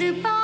कृपा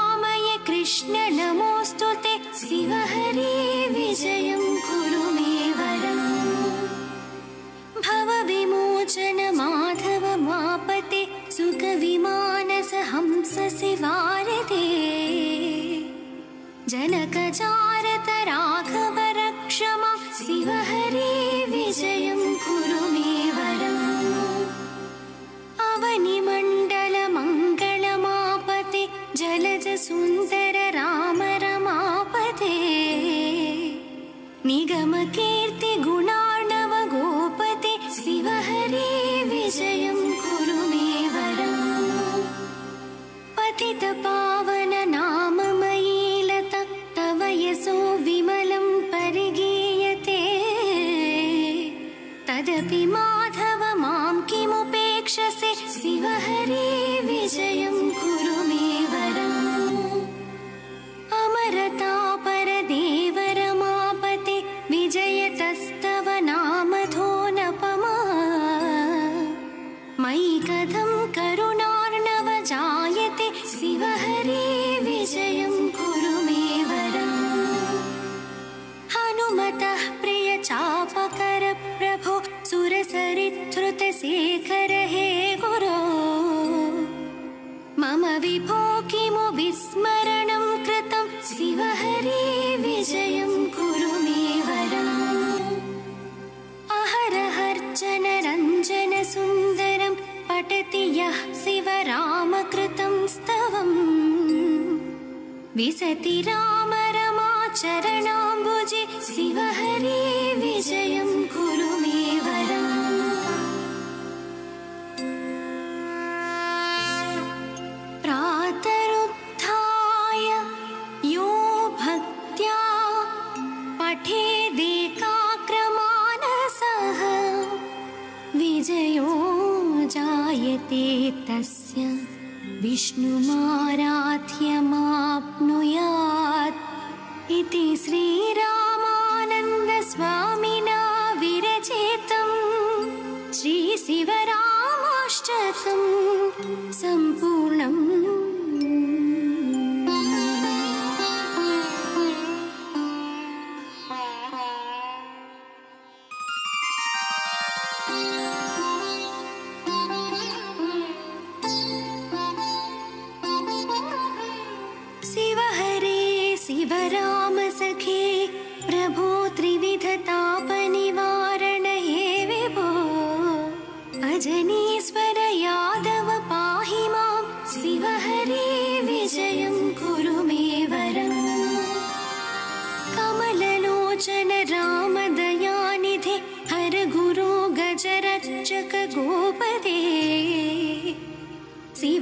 विसति राम रमाचरणाम्बुजे शिवहरे विजयं कुरु मे।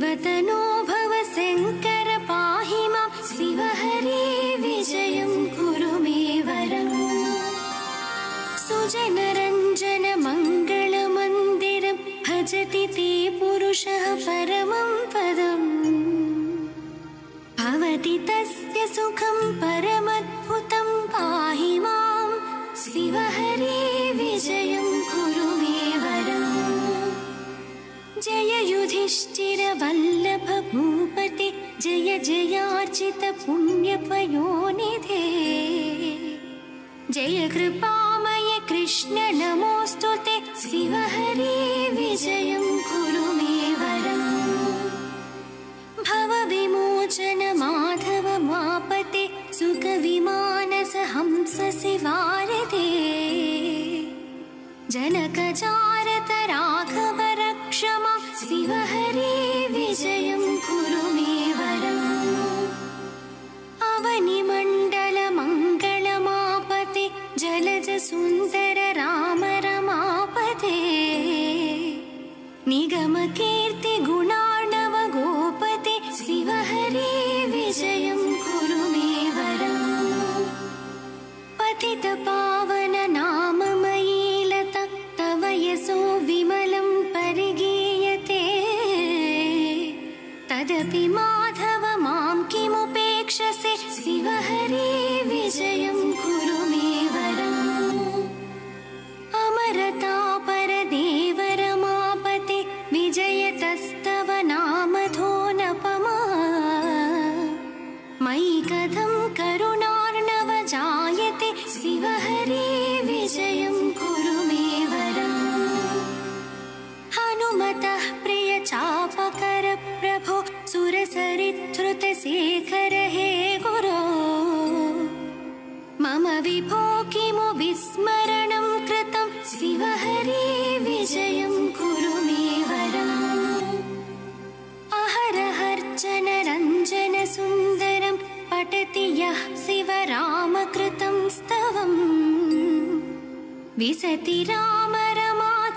वदनो जय युधिष्ठिरवल्लभूपते जय जयार्चित पुण्यपयोनिधे जय कृपामय कृष्ण नमोऽस्तु ते। शिव विजयं कुरु मे वरम्। भवविमोचन माधव मापते सुखविमानस हंस शिवारते सिवारिधे जनकचारतराग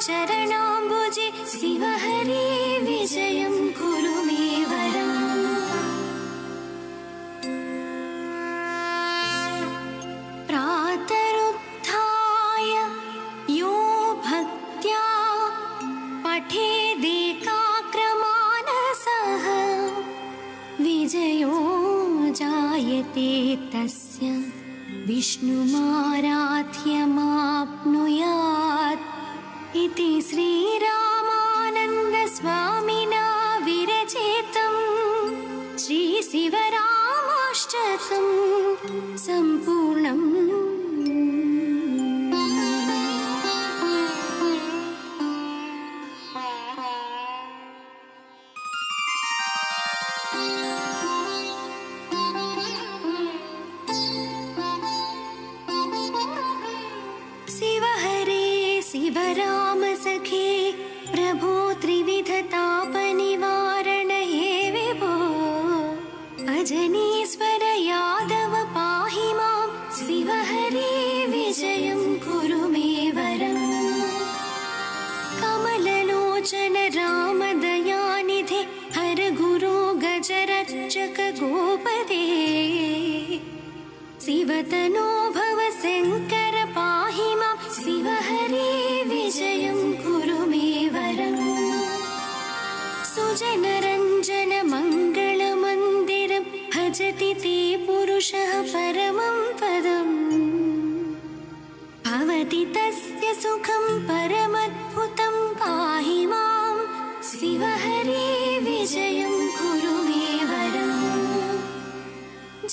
रमाचरणाम्बुजे शिवहरे सखे प्रभो त्रिविधतापनिवारण हे विभो। अजनीश्वर यादव पाहि मां शिव हरे विजयं कुरु मे वरम्। कमललोचन रामदयानिधे हर गुरो गजरक्षक गोपदे। शिवतनो सुजनरञ्जन मङ्गलमन्दिरं भजति ते पुरुषः परमं पदम्। भवति तस्य सुखं परमद्भुतं पाहि मां शिव हरे विजयं कुरु मे वरम्।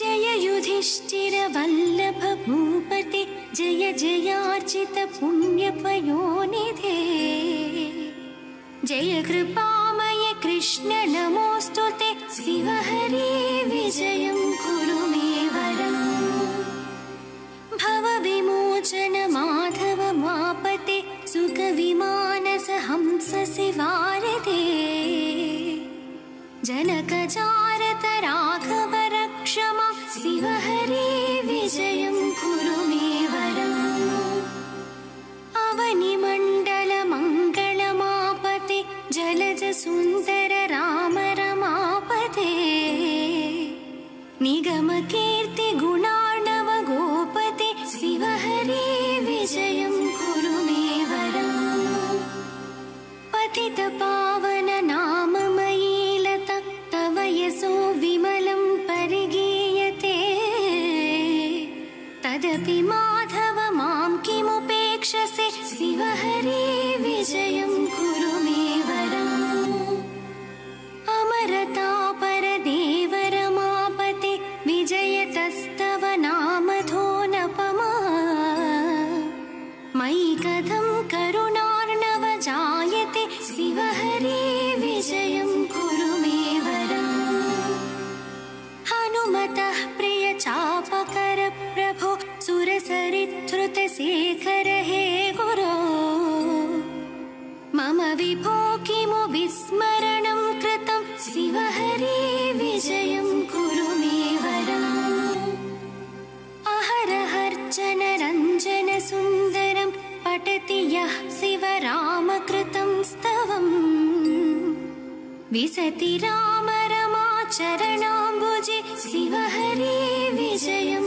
जय युधिष्ठिर वल्लभ भूपते जय जयार्चित पुण्यपयोनिधे जय कृपामय कृष्ण नमोऽस्तु ते। शिव हरे कुरु मे वरम्। भवविमोचन माधव मापते सुखविमानस हंस शिवारते जनकचारत राघव तदपि माधव मां किमुपेक्षसे? शिव हरे विजयं विसति राम रमाचरणाम्बुजे शिव हरे विजयं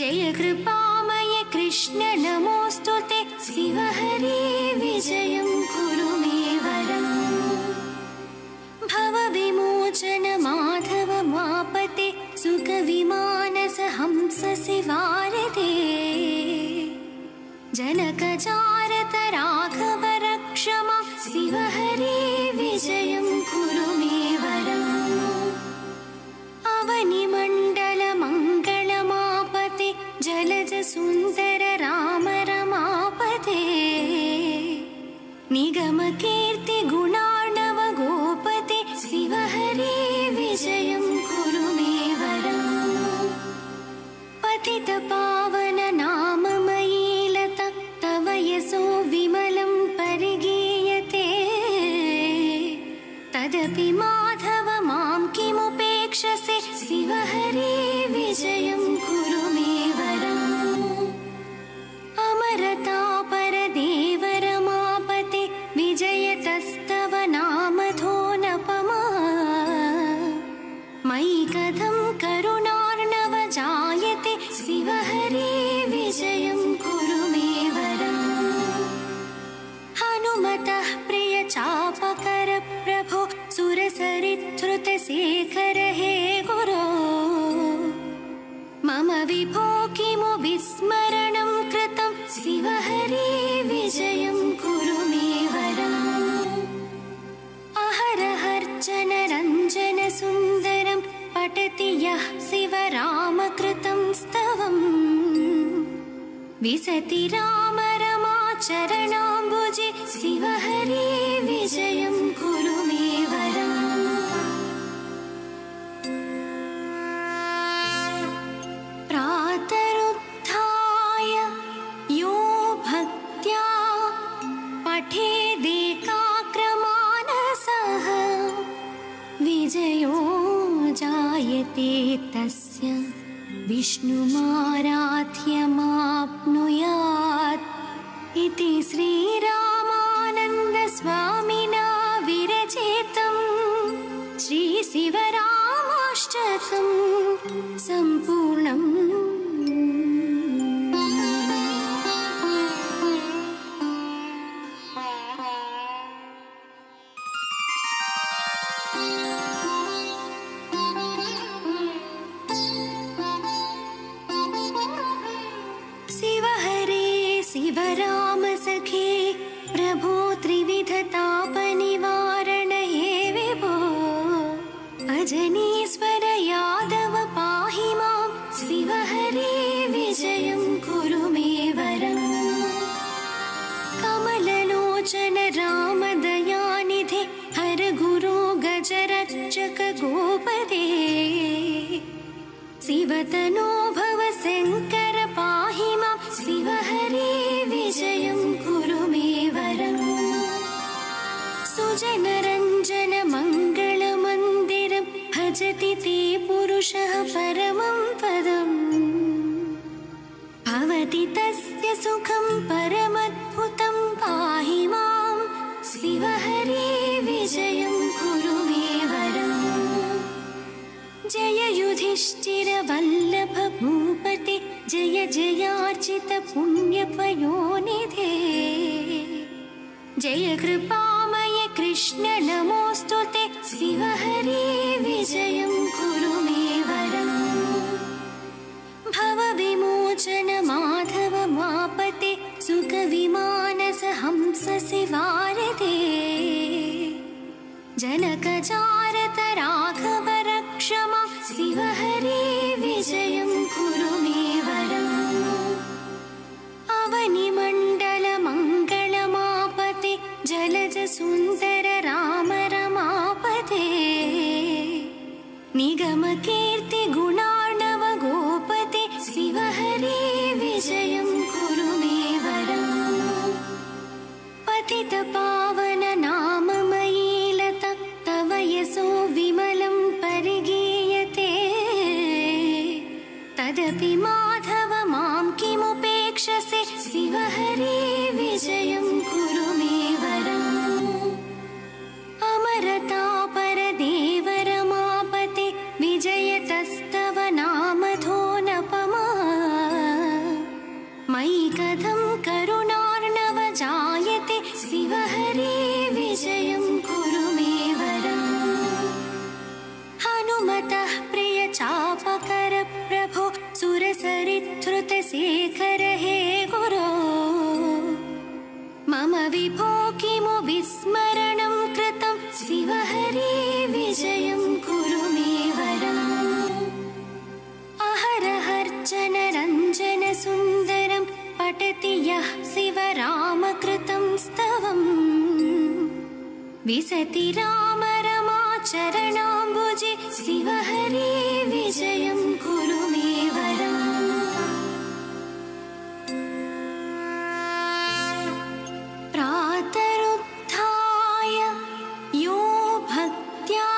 जय कृपामय कृष्ण नमोऽस्तु ते। शिव हरे विजयं कुरु मे वरम्। भवविमोचन माधव मापते सुखविमानस हंस शिवारते सुखविमानसहंसेवारिते जनकचारतराख भजनीश्वर यादव पाहि मां। शिवहरे विजयं कुरु मे वरम् कमललोचन रामदयानिधे हर गुरु गजरक्षक गोपदे। शिवतनो भव शङ्कर पाहि मां। शिव हरे विजयं कुरु मे वरम् सुजनर यार्जित पुण्यपयोनिधे जय कृपामय कृष्ण नमोऽस्तु ते। सति रामरमाचरणाम्बुजे शिव हरे विजयं कुरु मे प्रातरुत्थाय यो भक्त्या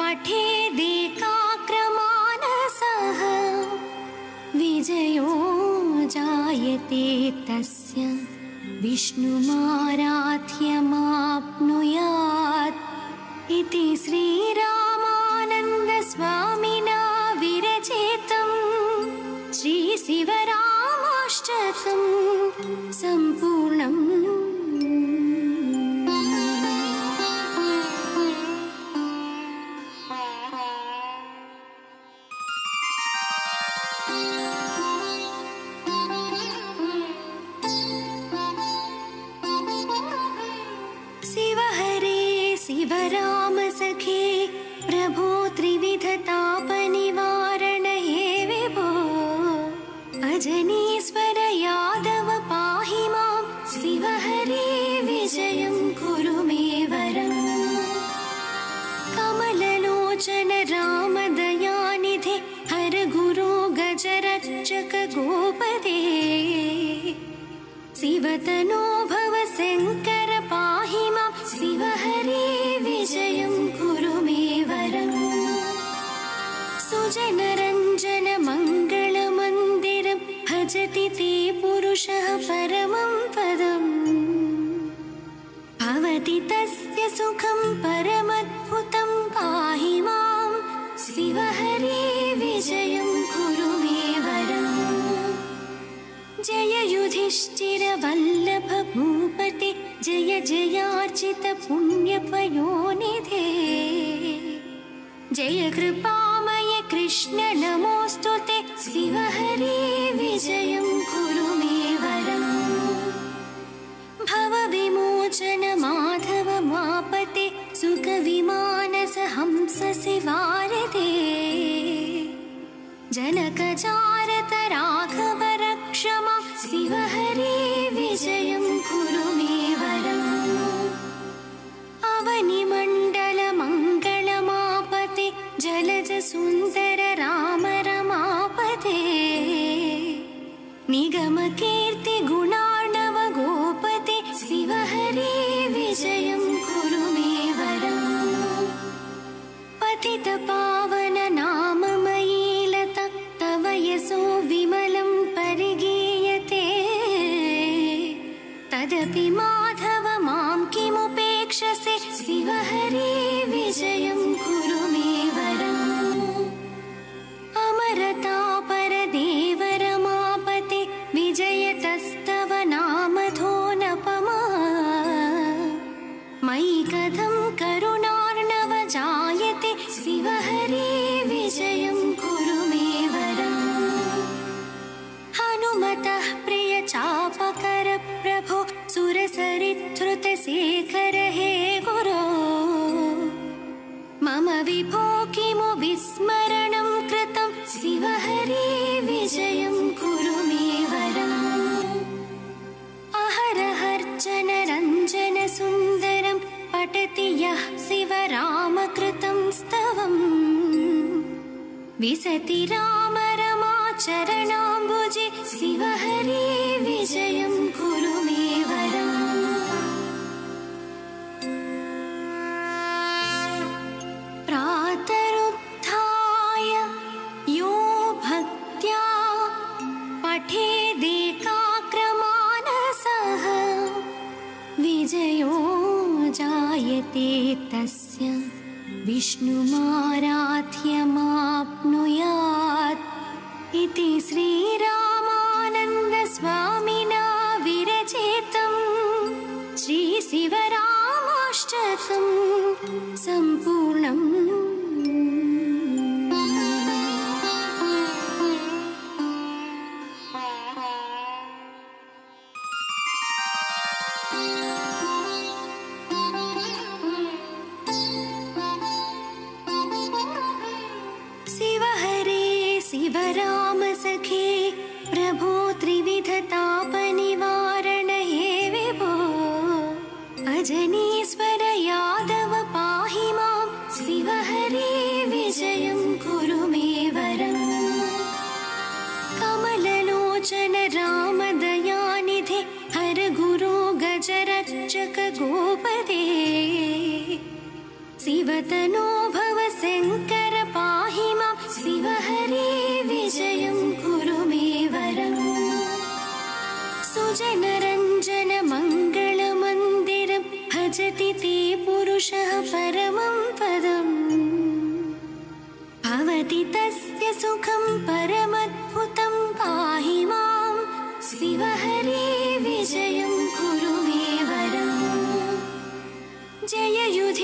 पठेदेकाक्रमानसः विजयो जायते तस्य। विष्णुमारा श्री भव शङ्कर पाहि मां। शिव हरे विजयं कुरु मे वरम्। सुजन जयार्चितपुण्यपयोनिधे जय कृपामय कृष्ण नमोऽस्तु ते शिवहरी। मयि कथं विसति राम रमाचरणाम्बुजे शिवहरे विजयं कुरु मे वरम्। प्रातरुत्थाय यो भक्त्या पठेदेकाक्रमानसः विजयो जायते तस्य विष्णुमाराध्यमाप्नुयात्। इति श्रीरामानन्दस्वामिना विरचितं श्रीशिवरामाष्टकं सम्पूर्णम् शिवतनो भव शङ्कर पाहि मां शिव हरे वरम्। सुजनरञ्जन मङ्गलमन्दिरं भजति ते पुरुषः परमं पदम्। भवति तस्य सुखं परमद्भुतं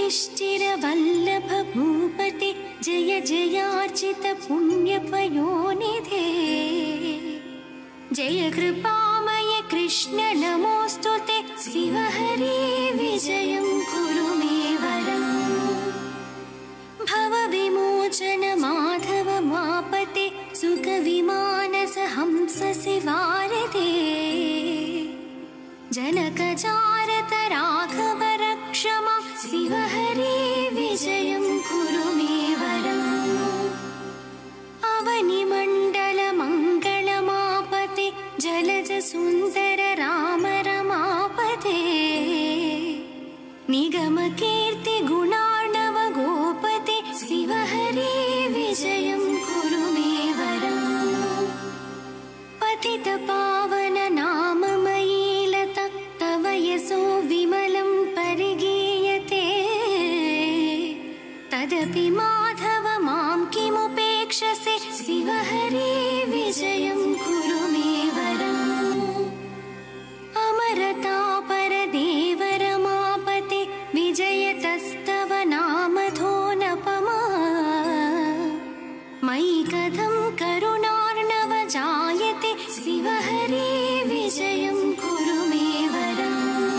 युधिष्ठिर वल्लभ भूपते जय जयार्चित पुण्यपयोनिधे। जय कृपामय कृष्ण नमोऽस्तु ते शिव हरे विजयं कुरु मे वरम्। भवविमोचन माधव मापते सुखविमानस हंस शिवारते जनकजारत मयि कथं करुणार्णव जायते शिव हरे विजयं कुरु मे वरम्।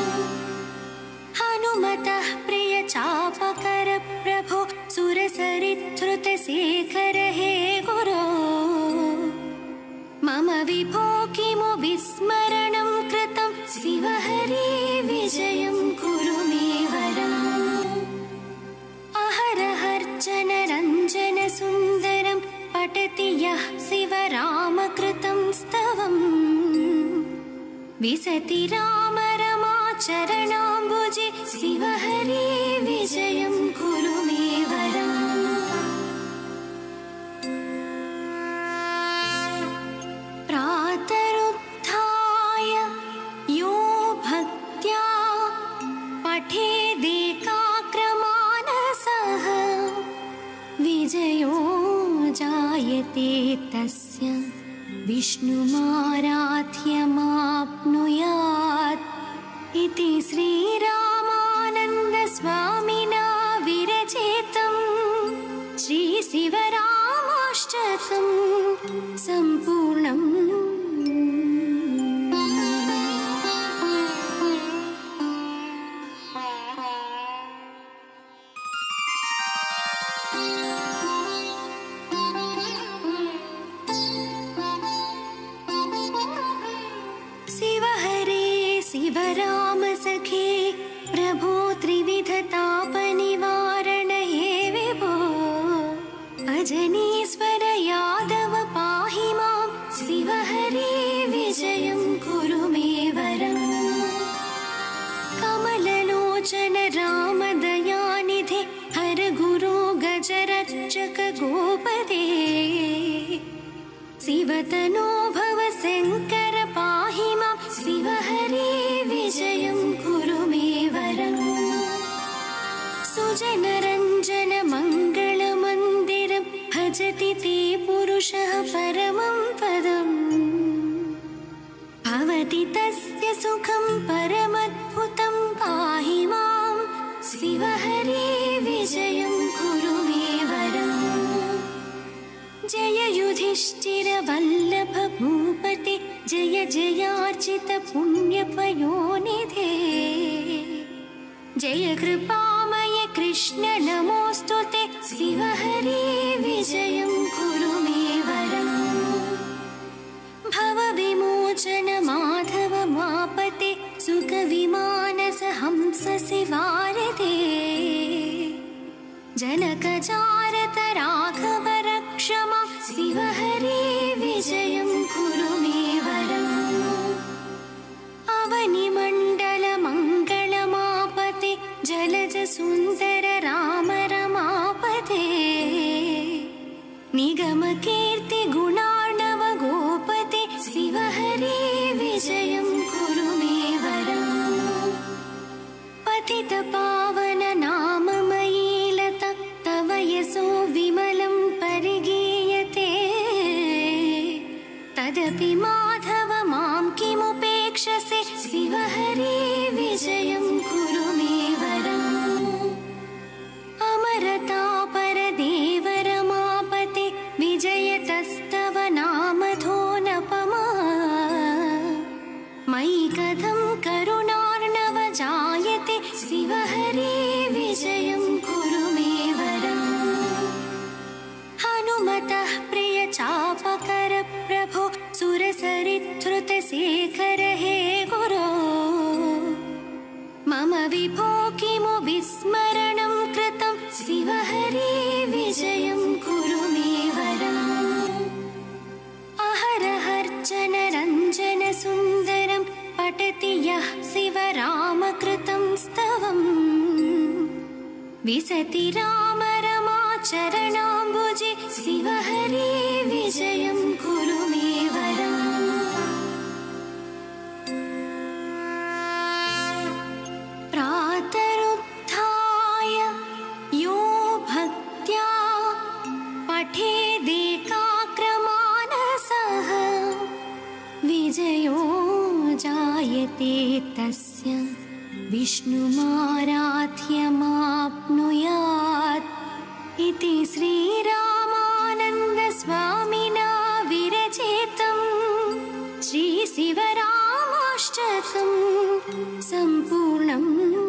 हनुमतः प्रिय चापकर प्रभो सुरसरिधृतशेखर हे गुरो। मम विभो विसति रामरमाचरणाम्बुजे शिव हरे विजयं कुरु मे वरा प्रातरुत्थाय यो भक्त्या पठेदेकाक्रमानः सः विजयो जायते तस्य। विष्णुमाराध्यमाप्नुयात्। इति श्रीरामानन्दस्वामिना विरचितम् श्रीशिवरामाष्टकम् सम्पूर्णम् शिवतनो भव शङ्कर पाहि मां शिव हरे विजयं कुरु मे वरम् सुजनरञ्जन मङ्गलमन्दिरं भजति ते पुरुषः परमं पदम्। भवति तस्य सुखं परमद्भुतं युधिष्ठिर वल्लभ भूपते जय जयार्चित पुण्यपयोनिधे। जय कृपामय कृष्ण नमोऽस्तु ते। शिव हरे विजयं कुरु मे वरम्। भवविमोचन माधव मापते सुखविमानस हंस शिवारते जनकचारत शिव हरे विजयं कुरु मे वरम्। हनुमतः प्रिय प्रभो सुरसरिधृतशेखर हे गुरो। मम विभो विसति राम रमा चरणाम्बुजे शिव हरे विजयं कुरु मे वरम्। प्रातरुत्थाय यो भक्त्या पठेदेकाक्रमानसः विजयो जायते तस्य विष्णुमाराध्यमाप्नुयात्। इति श्रीरामानन्दस्वामिना विरचितम् श्रीशिवरामाष्टकम्। सम्पूर्णम्